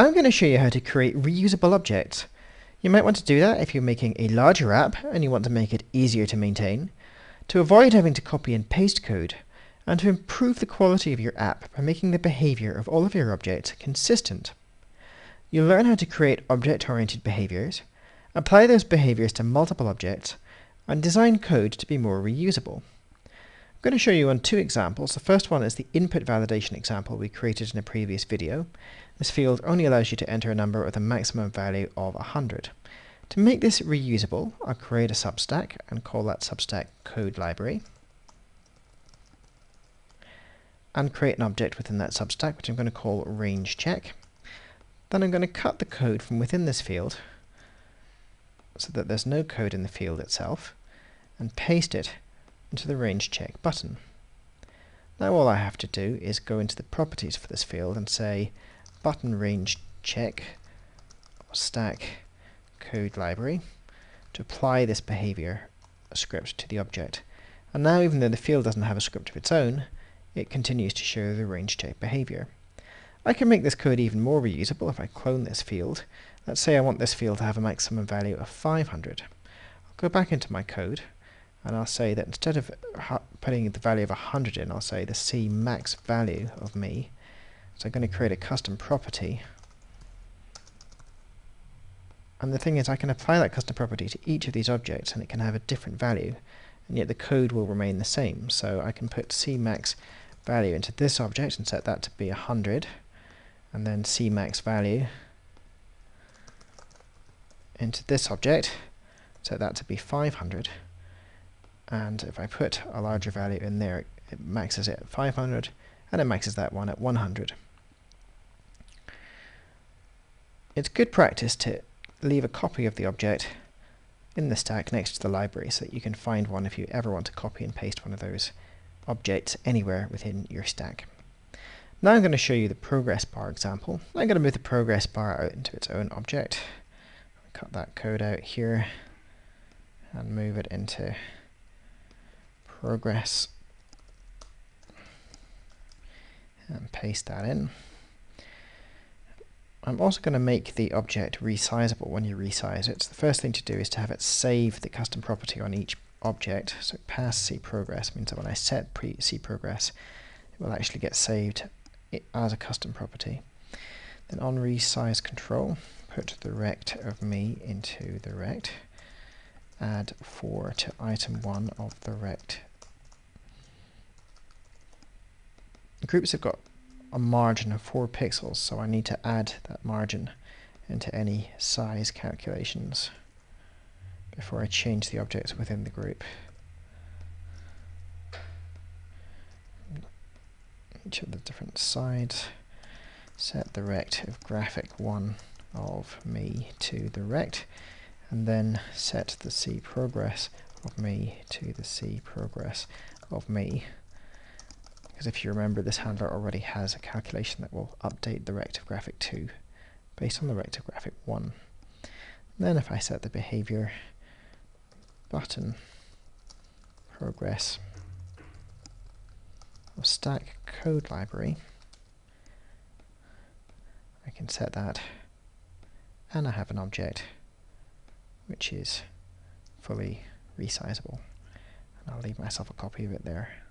I'm going to show you how to create reusable objects. You might want to do that if you're making a larger app and you want to make it easier to maintain, to avoid having to copy and paste code, and to improve the quality of your app by making the behavior of all of your objects consistent. You'll learn how to create object-oriented behaviors, apply those behaviors to multiple objects, and design code to be more reusable. I'm going to show you on two examples. The first one is the input validation example we created in a previous video. This field only allows you to enter a number with a maximum value of 100. To make this reusable, I'll create a substack and call that substack code library and create an object within that substack which I'm going to call range check. Then I'm going to cut the code from within this field so that there's no code in the field itself and paste it into the range check button. Now all I have to do is go into the properties for this field and say button range check stack code library to apply this behavior script to the object. And now even though the field doesn't have a script of its own, it continues to show the range check behavior. I can make this code even more reusable if I clone this field. Let's say I want this field to have a maximum value of 500. I'll go back into my code and I'll say that instead of putting the value of 100 in, I'll say the C max value of me. So I'm going to create a custom property. And the thing is, I can apply that custom property to each of these objects and it can have a different value, and yet the code will remain the same. So I can put C max value into this object and set that to be 100, and then C max value into this object, set that to be 500 and if I put a larger value in there it maxes it at 500 and it maxes that one at 100. It's good practice to leave a copy of the object in the stack next to the library so that you can find one if you ever want to copy and paste one of those objects anywhere within your stack. Now I'm going to show you the progress bar example. I'm going to move the progress bar out into its own object. Cut that code out here and move it into progress and paste that in. I'm also going to make the object resizable when you resize it. So the first thing to do is to have it save the custom property on each object. So pass C progress means that when I set pre C progress, it will actually get saved as a custom property. Then on resize control, put the rect of me into the rect. Add 4 to item 1 of the rect groups have got a margin of 4 pixels, so I need to add that margin into any size calculations before I change the objects within the group. Each of the different sides, set the rect of graphic 1 of me to the rect, and then set the C progress of me to the C progress of me because if you remember this handler already has a calculation that will update the rect of graphic 2 based on the rect of graphic 1. And then if I set the behavior button progress of stack code library, I can set that and I have an object which is fully resizable. And I'll leave myself a copy of it there.